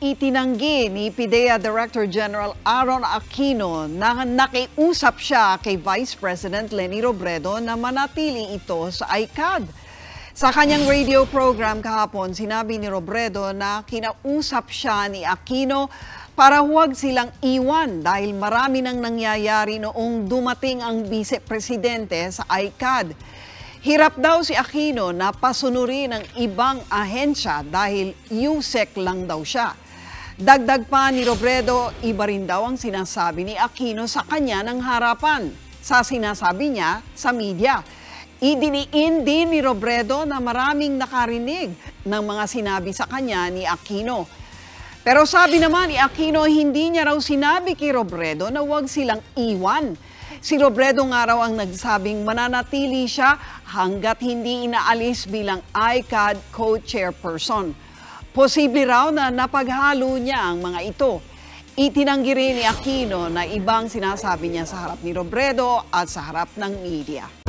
Itinanggi ni PIDEA Director General Aaron Aquino na nakiusap siya kay Vice President Leni Robredo na manatili ito sa ICAD. Sa kanyang radio program kahapon, sinabi ni Robredo na kinausap siya ni Aquino para huwag silang iwan dahil marami nang nangyayari noong dumating ang Vice Presidente sa ICAD. Hirap daw si Aquino na pasunurin ng ibang ahensya dahil USEC lang daw siya. Dagdag pa ni Robredo, iba rin daw ang sinasabi ni Aquino sa kanya ng harapan sa sinasabi niya sa media. Idiniin din ni Robredo na maraming nakarinig ng mga sinabi sa kanya ni Aquino. Pero sabi naman ni Aquino, hindi niya raw sinabi kay Robredo na huwag silang iwan. Si Robredo nga raw ang nagsabing mananatili siya hanggat hindi inaalis bilang ICAD co-chairperson. Posible raw na napaghalo niya ang mga ito. Itinanggi rin ni Aquino na ibang sinasabi niya sa harap ni Robredo at sa harap ng media.